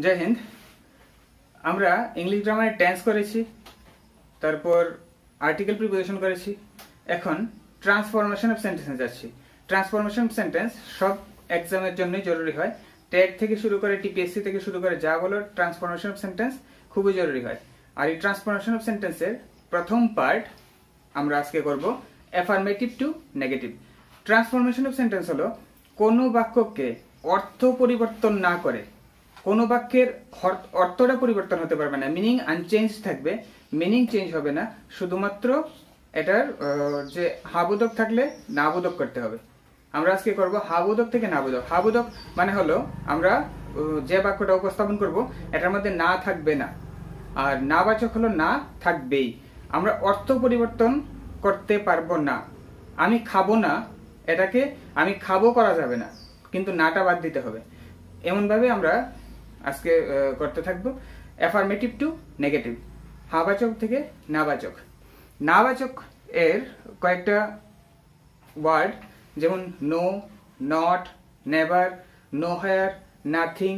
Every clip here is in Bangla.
জয় হিন্দ। আমরা ইংলিশ গ্রামারে টেন্স করেছি, তারপর আর্টিকেল প্রিপোজিশন করেছি। এখন ট্রান্সফরমেশন অফ সেন্টেন্সে যাচ্ছি। ট্রান্সফরমেশন অফ সেন্টেন্স সব এক্সামের জন্যই জরুরি হয়। টেট থেকে শুরু করে টিপিএসসি থেকে শুরু করে যা বলো ট্রান্সফরমেশন অফ সেন্টেন্স খুবই জরুরি হয়। আর এই ট্রান্সফরমেশন অফ সেন্টেন্সের প্রথম পার্ট আমরা আজকে করব affirmative to negative transformation of sentence হলো কোনো বাক্যকে অর্থ পরিবর্তন না করে কোনো বাক্যের অর্থটা পরিবর্তন হতে পারবে না। মিনিং আনচেঞ্জ থাকবে। মিনিং চেঞ্জ হবে না। শুধুমাত্র এটার যে হাবোধক থাকলে নাবোধক করতে হবে। আমরা আজকে করব হাবোধক থেকে নাবোধক হাবোধক মানে হলো আমরা যে বাক্যটা উপস্থাপন করব, এটার মধ্যে না থাকবে না। আর নাবাচক হলো না থাকবেই। আমরা অর্থ পরিবর্তন করতে পারব না। আমি খাব না, এটাকে আমি খাব করা যাবে না। কিন্তু নাটা বাদ দিতে হবে। এমনভাবে আমরা আজকে করতে থাকব। অ্যাফার্মেটিভ টু নেগেটিভ হাবাচক থেকে নাবাচক। নাবাচক এর কয়েকটা ওয়ার্ড যেমন no not never nowhere nothing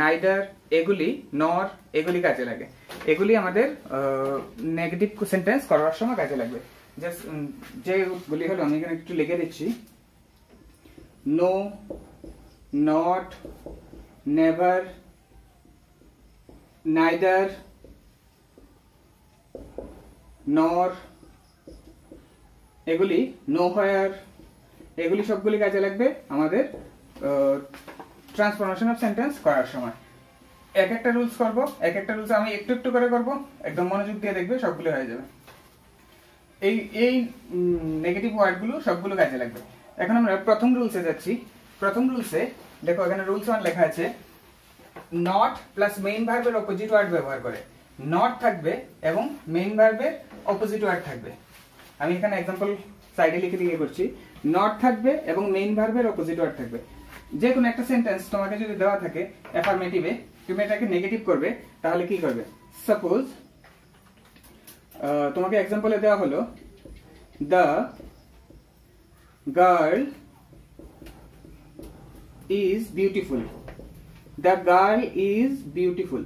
neither এগুলি নর এগুলি কাজে লাগে। এগুলি আমাদের নেগেটিভ সেন্টেন্স করার সময় কাজে লাগবে। জাস্ট যেগুলি হলো, আমি এখানে একটু লিখে দিচ্ছি। নো নট নেভার নাইদার নর এগুলি নো হায়ার এগুলি সবগুলি কাজে লাগবে আমাদের ট্রান্সফরমেশন অফ সেন্টেন্স করার সময়। এক একটা রুলস করব, এক একটা রুলস আমি একটু একটু করে করব, একদম মনোযোগ দিয়ে দেখবে সবগুলো হয়ে যাবে। এই এই নেগেটিভ ওয়ার্ডগুলো সবগুলো কাজে লাগবে। এখন আমরা প্রথম রুলসে যাচ্ছি। প্রথম রুলসে দেখো এখানে রুলস ওয়ান লেখা আছে। নট প্লাস মেইন ভার্বের অপোজিট ওয়ার্ড ব্যবহার করে। নট থাকবে এবং মেইন ভার্বের অপোজিট ওয়ার্ড থাকবে। আমি এখানে এক্সাম্পল সাইডে লিখে দিয়ে করছি। নট থাকবে এবং মেইন ভার্বের অপোজিট ওয়ার্ড থাকবে। যে কোনো একটা সেন্টেন্স তোমাকে যদি দেওয়া থাকে অ্যাফার্মেটিভে তুমি এটাকে নেগেটিভ করবে, তাহলে কি করবে? সাপোজ তোমাকে এক্সাম্পলে দেওয়া হলো the girl is beautiful the girl is beautiful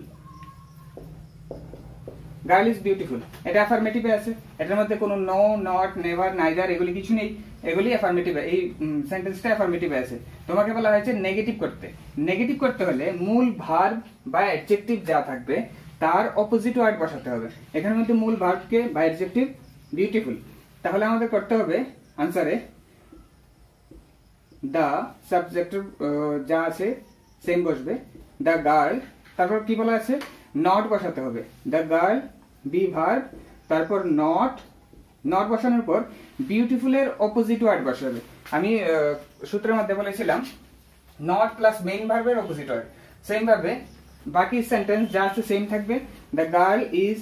girl is beautiful এটা অ্যাফার্মেটিভে আছে। এটার মধ্যে কোনো নো নট নেভার নাইদার এগুলি কিছু নেই। এগুলি অ্যাফার্মেটিভে এই সেন্টেন্সটা অ্যাফার্মেটিভে আছে। তোমাকে বলা হয়েছে নেগেটিভ করতে। নেগেটিভ করতে হলে মূল ভার্ব বা অ্যাডজেক্টিভ যা থাকবে, তার অপোজিট ওয়ার্ড বসাতে হবে। এখানের মধ্যে মূল ভার্বকে বা অ্যাডজেক্টিভ বিউটিফুল তাহলে আমাদের করতে হবে আনসারে দ্য সাবজেক্ট যা আছে সেম বসবে। দ্য গার্ল তারপর কি বলা আছে? নট বসাতে হবে। দ্য গার্ল বি ভার্ব তারপর নট নট বসানোর পর বিউটিফুলের অপোজিট ওয়ার্ড বসাবে। আমি সূত্রের মধ্যে বলেছিলাম নট প্লাস মেইন ভার্বের অপোজিট ওয়ার্ড সেম ভাবে বাকি সেন্টেন্স যা আছে সেম থাকবে। দ্য গার্ল ইজ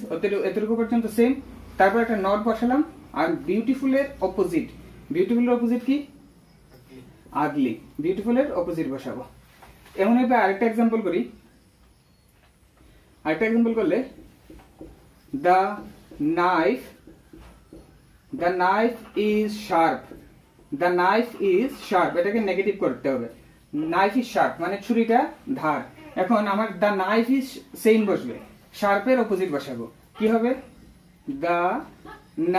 এতটুকু পর্যন্ত সেম তারপর একটা নট বসালাম। আর বিউটিফুলের অপোজিট বিউটিফুলের অপোজিট কি? আগলি বিউটিফুলের অপোজিট বসাবো। এমন ভাবে আরেকটা এক্সাম্পল করি। আরেকটা এক্সাম্পল করলে the knife the knife is sharp the knife is sharp এটাকে নেগেটিভ করতে হবে। নাইফ ইজ শার্প মানে ছুরিটা ধার। এখন আমার দ্য নাইফ ইজ সেম বসবে। শার্পের অপোজিট বসাবো। কি হবে? দ্য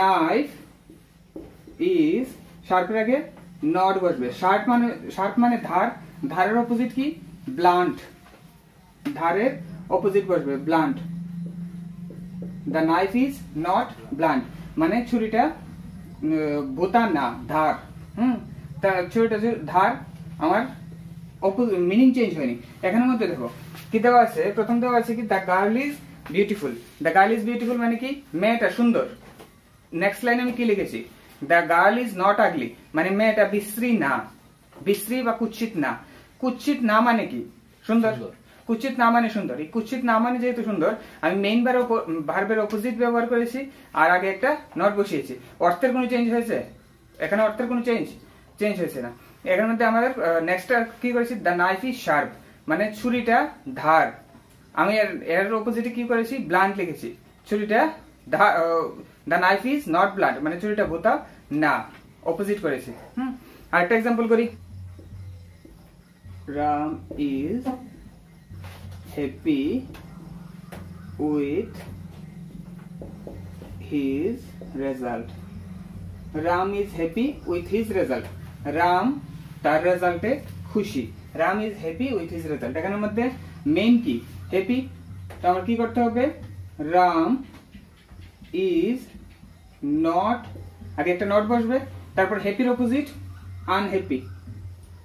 নাইফ ইজ শার্পের আগে নট বসবে। শার্প মানে শার্প মানে ধার ধারের অপোজিট কি? ব্লান্ট ধারের অপোজিট বসবে blunt the knife is not blunt মানে ছুরিটা ভোতা না, ধার। হুম? তা ছুরিটা ধার, আমার মিনিং চেঞ্জ হয়নি। এখানের মধ্যে দেখো, কি দেওয়া আছে? প্রথম দেওয়া আছে কি? The girl is beautiful the girl is beautiful মানে কি? মেয়েটা সুন্দর। নেক্সট লাইনে আমি কি লিখেছি? The girl is not ugly মানে মেয়েটা বিশ্রী না। বিশ্রী বা কুৎসিত না। কুৎসিত না মানে কি? সুন্দর। কুৎসিত না মানে সুন্দর। এই কুৎসিত না মানে যেহেতু সুন্দর আমি মেইন বার ভার্বের অপোজিট ব্যবহার করেছি আর আগে একটা নট বসিয়েছি। অর্থের কোনো চেঞ্জ হয়েছে? এখানে অর্থের কোনো চেঞ্জ চেঞ্জ হয়েছে না। এখানের মধ্যে আমাদের নেক্সট কি করেছি? দ্য নাইফ ইজ শার্প মানে ছুরিটা ধার। আমি এর এর অপোজিটে কি করেছি? ব্লান্ট লিখেছি। ছুরিটা the knife is not blunt মানে ছুরিটা ভোতা না। অপোজিট করেছি। হুম? আরেকটা এক্সাম্পল করি। Ram is happy with his result Ram is happy with his result Ram তার রেজাল্টে খুশি। Ram is happy with his result এখানের মধ্যে মেইন কি? হ্যাপি তো আমার কি করতে হবে? রাম ইজ নট আগে একটা নট বসবে, তারপর হ্যাপির অপোজিট আনহ্যাপি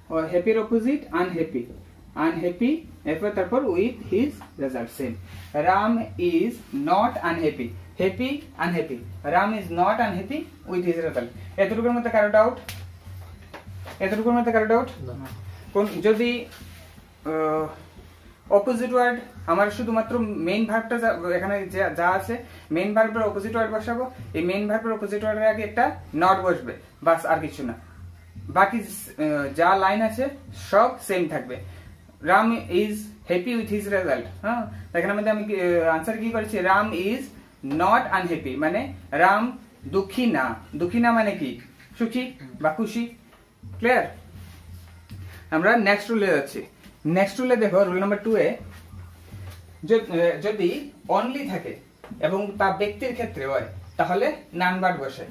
হ্যাপির অপোজিট আনহ্যাপি আনহ্যাপি এরপর তারপর with his result same Ram is not unhappy happy unhappy Ram is not unhappy with his result এতটুকুর মধ্যে কারও ডাউট এতটুকুর মধ্যে কারও ডাউট কোন যদি অপোজিট ওয়ার্ড আমার শুধুমাত্র মেইন ভার্বটা এখানে যা- আছে মেইন ভার্বের অপোজিট ওয়ার্ড বসাবো এই মেইন ভার্বের অপোজিট ওয়ার্ডের আগে একটা নট বসবে। বাস আর কিছু না। বাকি যা লাইন আছে, সব সেম থাকবে। Ram is happy with his result হ্যাঁ? এখানে মধ্যে আমি আনসার কি করেছি? রাম ইজ নট আনহ্যাপি মানে রাম দুঃখী না। দুঃখী না মানে কি? সুখী বা খুশি? ক্লিয়ার আমরা নেক্সট রুলে যাচ্ছি। নেক্সট রুলে দেখো রুল নাম্বার টু এ যদি অনলি থাকে এবং তা ব্যক্তির ক্ষেত্রে হয়, তাহলে নানবার বসে।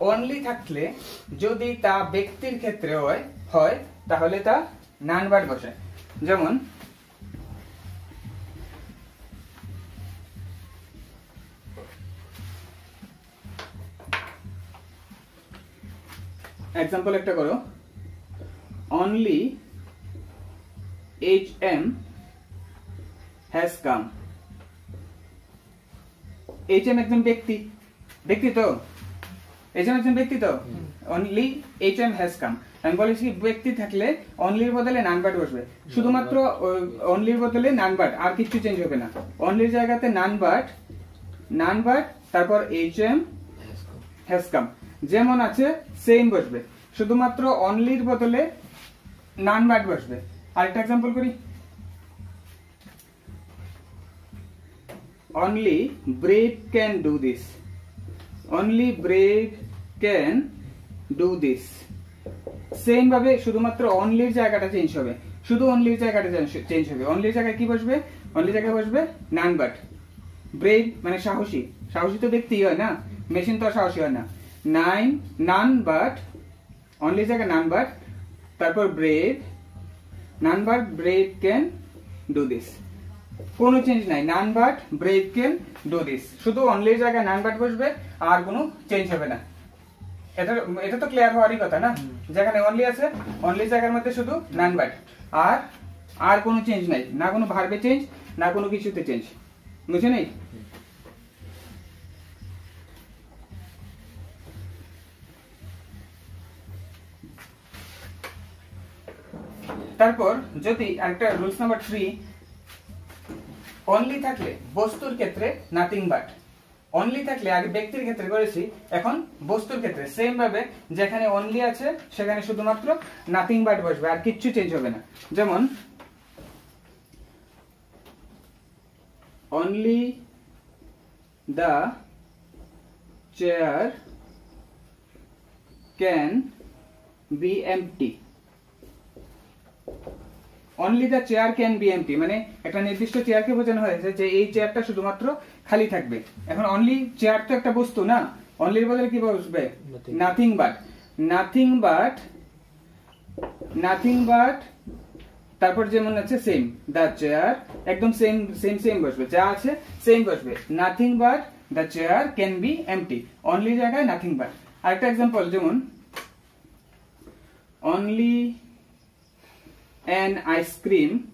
অনলি থাকলে যদি তা ব্যক্তির ক্ষেত্রে হয় হয়, তাহলে তা নান নানবার বসে। যেমন এক্সাম্পল একটা করো। Only H M has come H M একজন ব্যক্তি। ব্যক্তি তো? এম একজন ব্যক্তি তো? Only H M has come আমি বলেছি ব্যক্তি থাকলে অনলির বদলে নানবাট বসবে। শুধুমাত্র অনলির বদলে নানবাট আর কিছু চেঞ্জ হবে না। অনলির জায়গাতে নানবাট নানবাট তারপর এইচ এম হ্যাজ কাম যেমন আছে সেম বসবে। শুধুমাত্র অনলির বদলে নান বাট বসবে। আরেকটা এক্সাম্পল করি। Only brave can do this only brave can do this same ভাবে শুধুমাত্র অনলির জায়গাটা চেঞ্জ হবে। শুধু অনলির জায়গাটা চেঞ্জ হবে। অনলির জায়গায় কি বসবে? অনলির জায়গায় বসবে নান বাট ব্রেভ মানে সাহসী। সাহসী তো ব্যক্তি হয় না? মেশিন তো আর সাহসী হয় না। নাইন নান বাট অনলি জায়গায় নান বাট তারপর brave none but brave can do this কোনো চেঞ্জ নাই। None but break can do this শুধু অনলির জায়গায় নান বাট বসবে, আর কোনো চেঞ্জ হবে না। এটা এটা তো ক্লিয়ার হওয়ারই কথা না? যেখানে অনলি আছে অনলি জায়গার মধ্যে শুধু নান বাট আর আর কোনো চেঞ্জ নাই। না কোনো ভার্বে চেঞ্জ না কোনো কিছুতে চেঞ্জ বুঝে নেই? তারপর যদি আরেকটা রুলস নাম্বার থ্রি অনলি থাকলে বস্তুর ক্ষেত্রে নাথিং বাট অনলি থাকলে আগে ব্যক্তির ক্ষেত্রে করেছি, এখন বস্তুর ক্ষেত্রে। সেম ভাবে যেখানে অনলি আছে, সেখানে শুধুমাত্র নাথিং বাট বসবে, আর কিচ্ছু চেঞ্জ হবে না। যেমন only the chair can be empty only the chair can be empty মানে একটা নির্দিষ্ট চেয়ারকে বোঝানো হয়েছে যে এই চেয়ারটা শুধুমাত্র খালি থাকবে। এখন অনলি চেয়ার তো একটা বস্তু না। অনলির বদলে কি বসবে? Nothing but nothing but nothing but তারপর যেমন আছে সেম দ্য চেয়ার একদম সেম সেম সেম বসবে। যা আছে সেম বসবে। Nothing but the chair can be empty only জায়গায় নাথিং বাট আরেকটা এক্সাম্পল যেমন only an ice cream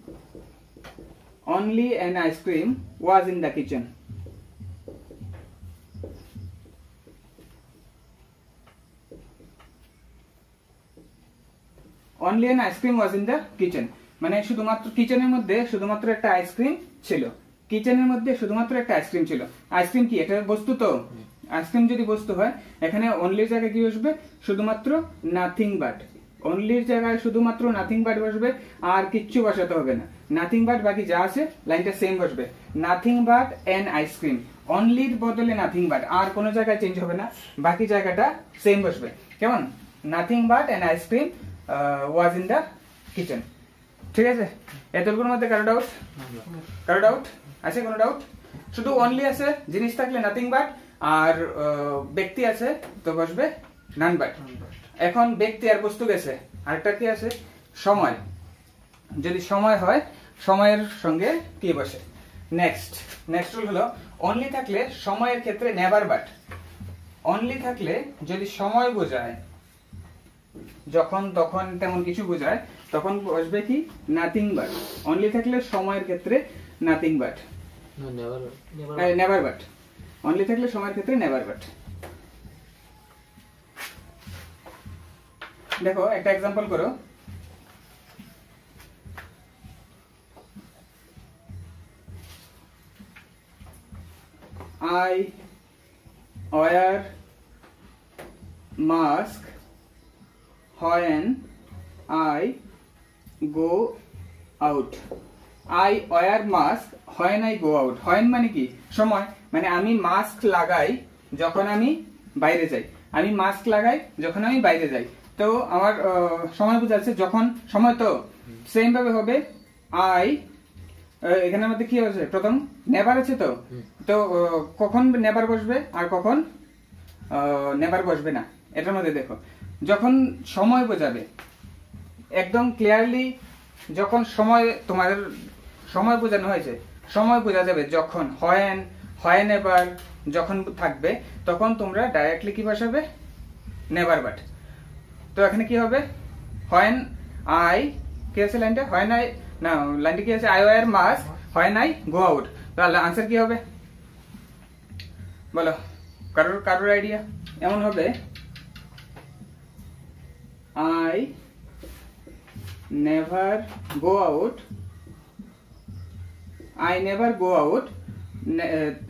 only an ice cream was in the kitchen. Only an ice cream was in the kitchen. মানে শুধুমাত্র কিচেনের মধ্যে শুধুমাত্র একটা আইসক্রিম ছিল। কিচেনের মধ্যে শুধুমাত্র একটা আইসক্রিম ছিল। আইসক্রিম কি? এটা বস্তু তো? আইসক্রিম যদি বস্তু হয় এখানে অনলি জায়গায় কি বসবে? শুধুমাত্র নাথিং বাট অনলির জায়গায় শুধুমাত্র নাথিং বাট বসবে, আর কিচ্ছু বসাতে হবে না। নাথিং বাট বাকি যা আছে, লাইনটা সেম বসবে। Nothing but an ice cream অনলির বদলে নাথিং বাট আর কোনো জায়গায় চেঞ্জ হবে না। বাকি জায়গাটা সেম বসবে। কেমন? Nothing but an ice cream was in the kitchen ঠিক আছে? এতটুকুর মধ্যে কারও ডাউট কারও ডাউট আছে কোনো ডাউট শুধু অনলি আছে, জিনিস থাকলে নাথিং বাট আর ব্যক্তি আছে, তো বসবে নান বাট এখন ব্যক্তি আর বস্তু গেছে। আরেকটা কি আছে? সময়। যদি সময় হয় সময়ের সঙ্গে কি বসে? নেক্সট নেক্সট রুল হলো অনলি থাকলে সময়ের ক্ষেত্রে নেভার বাট অনলি থাকলে যদি সময় বোঝায় যখন তখন তেমন কিছু বোঝায় তখন বসবে কি? নাথিং বাট অনলি থাকলে সময়ের ক্ষেত্রে nothing but. Never but only থাকলে সময়ের ক্ষেত্রে নেভার বাট দেখো, একটা এক্সাম্পল করো। I wear mask when I go out I wear mask হয় আই গো আউট হয় মানে কি? সময়। মানে আমি মাস্ক লাগাই যখন আমি বাইরে যাই। আমি মাস্ক লাগাই যখন আমি বাইরে যাই। তো আমার সময় সময় বোঝাচ্ছে যখন সময় তো সেম ভাবে হবে আই এখানের মধ্যে কি হচ্ছে প্রথম নেবার আছে তো তো কখন নেবার বসবে আর কখন নেবার বসবে না এটার মধ্যে দেখো যখন সময় বোঝাবে একদম ক্লিয়ারলি যখন সময় তোমাদের সময় বোঝানো হয়েছে সময় বোঝা যাবে যখন হয়েন হয়েন এবার যখন থাকবে তখন তোমরা ডাইরেক্টলি কি বসাবে নেবার বাট তো এখানে কি হবে? হয়েন আই, কি আছে লাইনটা? হয় নাই না, লাইনটা কি আছে? আই ওয়ার মাস হয় নাই গো আউট। তাহলে আনসার কি হবে? বলো, কারোর কারোর আইডিয়া এমন হবে, I never go out, I never go out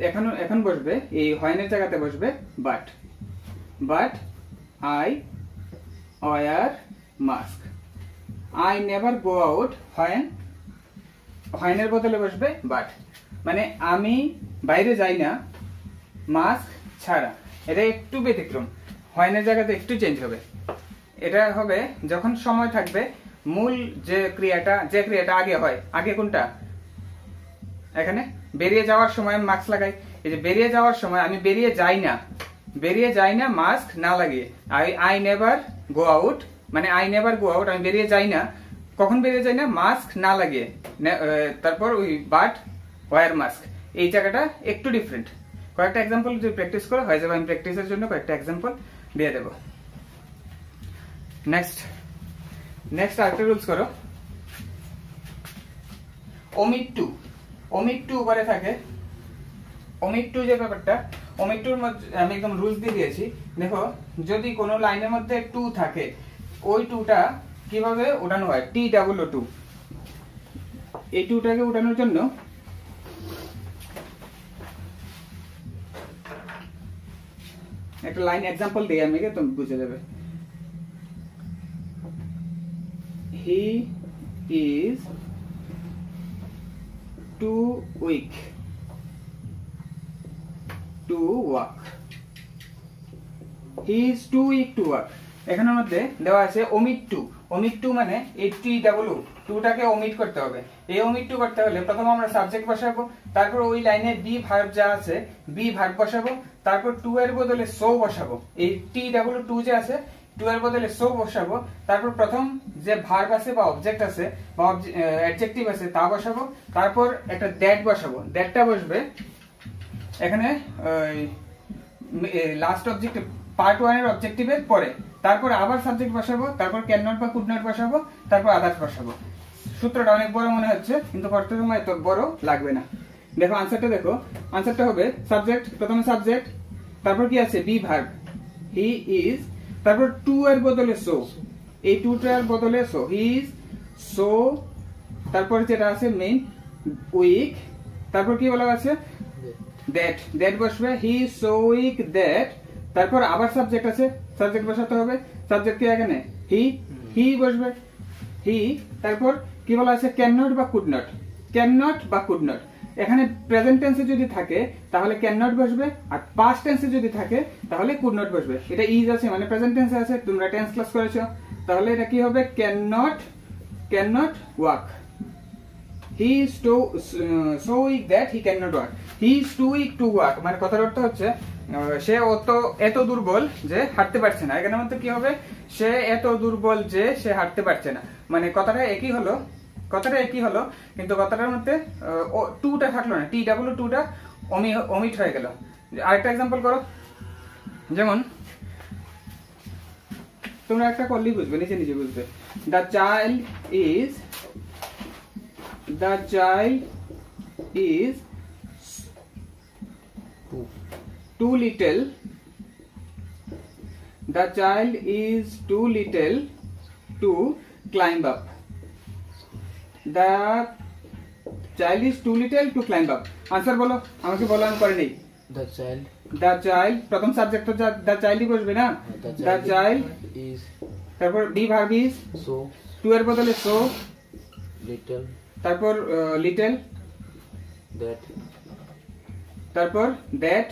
এখন এখন বসবে, এই হয়নের জায়গাতে বসবে but but I wear mask. I never go out হয়েন হয়নের বদলে বসবে বাট মানে আমি বাইরে যাই না, মাস্ক ছাড়া। এটা একটু ব্যতিক্রম। হয়নের জায়গাতে একটু চেঞ্জ হবে। এটা হবে যখন সময় থাকবে, মূল যে ক্রিয়াটা যে ক্রিয়াটা আগে হয়। আগে কোনটা? এখানে। বেরিয়ে যাওয়ার সময় মাস্ক লাগাই। এই যে বেরিয়ে যাওয়ার সময় আমি বেরিয়ে যাই না। বেরিয়ে যাই না, মাস্ক না লাগিয়ে। I I never go out মানে আই নেভার গো আউট আমি বেরিয়ে যাই না। কখন বেরিয়ে যাই না? মাস্ক না লাগিয়ে। তারপর ওই বাট ওয়ার মাস্ক এই জায়গাটা একটু ডিফারেন্ট কয়েকটা এক্সাম্পল যদি প্র্যাকটিস করো, হয়ে যাবে। আমি প্র্যাকটিসের জন্য কয়েকটা এক্সাম্পল দিয়ে দেবো। নেক্সট নেক্সট আরেকটা রুলস করো। ওমিট টু ওমিট টু উপরে থাকে। ওমিট টু যে ব্যাপারটা ওমিট টুর মধ্যে আমি একদম রুলস দিয়ে দিয়েছি। দেখো, যদি কোনো লাইনের মধ্যে টু থাকে, ওই টুটা কীভাবে ওঠানো হয়? টি ডাবল টু এই টুটাকে ওঠানোর জন্য একটা লাইন এক্সাম্পল দিই আমি তুমি বুঝে যাবে। He is too weak to walk he is too weak to walk এখানের মধ্যে দেওয়া আছে ওমিট টু ওমিট টু মানে এই টি ডাবল টুটাকে ওমিট করতে হবে। এই ওমিট টু করতে হলে প্রথম আমরা সাবজেক্ট বসাবো, তারপর ওই লাইনে বি ভার্ব যা আছে বি ভার্ব বসাবো, তারপর টু এর বদলে সো বসাবো। এই টি ডাবল টু যে আছে টু এর বদলে সো বসাবো, তারপর প্রথম যে ভার্ব আছে বা অবজেক্ট আছে, বা অ্যাডজেক্টিভ আছে, তা বসাবো, তারপর একটা দ্যাট বসাবো। দ্যাটটা বসবে এখানে লাস্ট অবজেক্টিভ পার্ট ওয়ানের অবজেক্টিভের পরে। তারপর আবার সাবজেক্ট বসাবো, তারপর ক্যান নট বা কুড নট বসাবো, তারপর আদার্স বসাবো। সূত্রটা অনেক বড় মনে হচ্ছে, কিন্তু করতে সময় এত বড় লাগবে না। দেখো আনসারটা দেখো। আনসারটা হবে সাবজেক্ট প্রথমে সাবজেক্ট তারপর কি আছে? বি ভার্ব হি ইজ তারপর টু এর বদলে সো এই টুটার বদলে সো হি ইজ সো তারপর যেটা আছে মেইন উইক তারপর কি বলা আছে? দ্যাট দ্যাট বসবে হি সো উইক দ্যাট তারপর আবার সাবজেক্ট আছে সাবজেক্ট বসাতে হবে সাবজেক্ট কি এখানে হি হি বসবে হি তারপর কি বলা আছে ক্যান নট বা কুড নট ক্যান নট বা কুড নট এখানে প্রেজেন্ট টেন্সে যদি থাকে, তাহলে ক্যান নট বসবে, আর পাস্ট টেন্সে যদি থাকে, তাহলে কুড নট বসবে, এটা ইজ আছে মানে প্রেজেন্ট টেন্সে আছে, তোমরা টেন্স ক্লাস করেছ, তাহলে এটা কি হবে can not can not walk he is too so weak that he can not walk is too weak to walk মানে কথার অর্থ হচ্ছে সে অত, এত দুর্বল যে হাঁটতে পারছে না। এখানে মধ্যে কি হবে? সে এত দুর্বল যে সে হাঁটতে পারছে না। মানে কথাটা একই হলো, কথাটা একই হলো, কিন্তু কথাটার মধ্যে টুটা থাকল না। টি ডাবল টুটা অমিট হয়ে গেল। আরেকটা এক্সাম্পল করো। যেমন, তোমরা একটা করলেই বুঝবে, নিচে নিচে বুঝবে। The child is the child is too little the child is too little to climb up the child is too little to climb up answer বলো আমাকে বলো আমি করে নেই The child. দ্য চাইল্ড প্রথম সাবজেক্ট তো দ্য চাইল্ডই বসবে না The the child child is তারপর be verb is so too এর বদলে সো little তারপর লিটল that তারপর that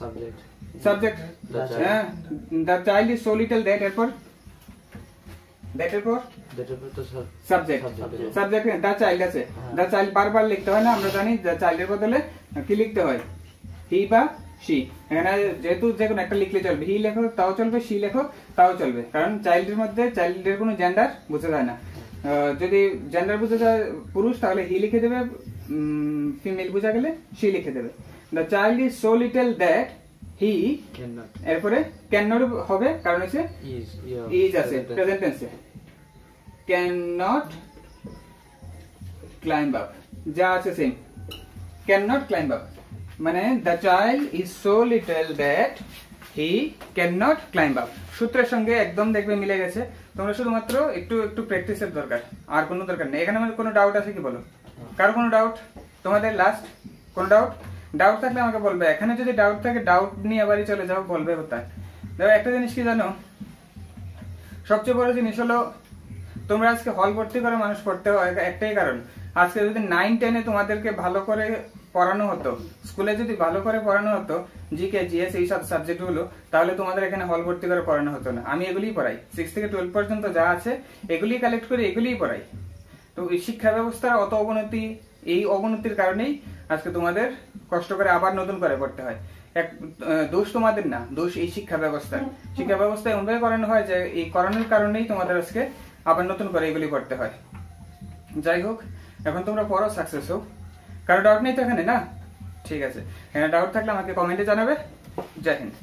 subject. Subject The child. হ্যাঁ the child is so little that এরপর দ্যাট এরপর That is the sub. Subject Subject. Subject the child আছে হ্যাঁ। দা চাইল্ড বারবার লিখতে হয় না আমরা জানি দা চাইল্ডের বদলে কি লিখতে হয়? হি বা সি এখানে যেহেতু যে কোনো একটা লিখলে চলবে। হি লেখো তাও চলবে সি লেখো তাও চলবে। কারণ চাইল্ডের মধ্যে চাইল্ডের কোনো জেন্ডার বোঝা যায় না। আহ, যদি জেন্ডার বোঝা যায় পুরুষ তাহলে হি লিখে দেবে ফিমেল বোঝা গেলে সি লিখে দেবে। The child is so little that he Cannot. এরপরে ক্যান নট হবে কারণ হচ্ছে Is. ইজ আছে প্রেজেন্ট টেন্সে ক্যান নট ক্লাইম্ব আপ যা আছে same can not climb up মানে the child is so little that he can not climb up সূত্রের সঙ্গে একদম দেখবে মিলে গেছে। তোমরা শুধুমাত্র একটু একটু প্র্যাকটিসের দরকার। আর কোনো দরকার নেই। এখানে আমাদের কোনো ডাউট আছে কি বলো? কার কোনো ডাউট তোমাদের লাস্ট কোনো ডাউট ডাউট থাকলে আমাকে বলবে। এখানে যদি ডাউট থাকে ডাউট নিয়ে আবারই চলে যাও, বলবে কোথায়। দেখো, একটা জিনিস কি জানো? সবচেয়ে বড় জিনিস হলো, তোমরা আজকে হল ভর্তি করে মানুষ পড়তে হয়, একটাই কারণ। আজকে যদি নাইন টেনে তোমাদেরকে ভালো করে পড়ানো হতো স্কুলে যদি ভালো করে পড়ানো হতো জিকে জিএস এই সব সাবজেক্টগুলো, তাহলে তোমাদের এখানে হল ভর্তি করে পড়ানো হতো না। আমি এগুলিই পড়াই। সিক্স থেকে টুয়েলভ পর্যন্ত যা আছে এগুলি কালেক্ট করে, এগুলিই পড়াই। তো শিক্ষা ব্যবস্থার অত অবনতি এই অবনতির কারণেই আজকে তোমাদের কষ্ট করে আবার নতুন করে পড়তে হয়। এক দোষ তোমাদের না দোষ এই শিক্ষা ব্যবস্থার শিক্ষা ব্যবস্থা এমনভাবে করানো হয় যে এই করানোর কারণেই তোমাদের আজকে আবার নতুন করে এগুলি করতে হয়। যাই হোক এখন তোমরা পড়ো সাকসেস হোক। কারও ডাউট নেই তো এখানে না? ঠিক আছে। এখানে ডাউট থাকলে আমাকে কমেন্টে জানাবে। জয় হিন্দ।